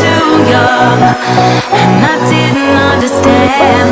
too young, and I didn't understand.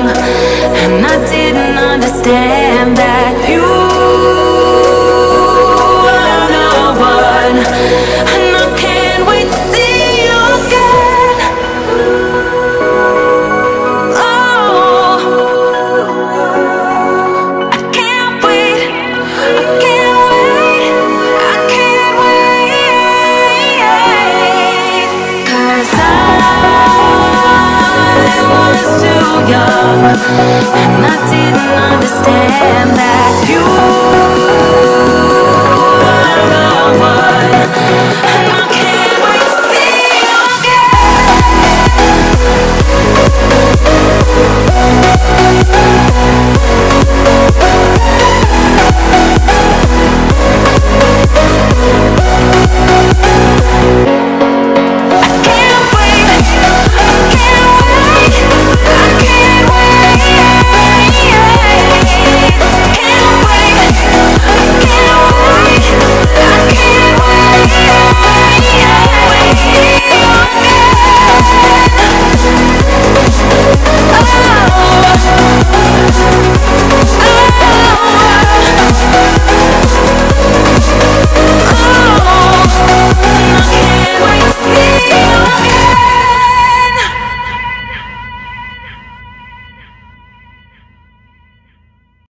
and I didn't understand I didn't understand that.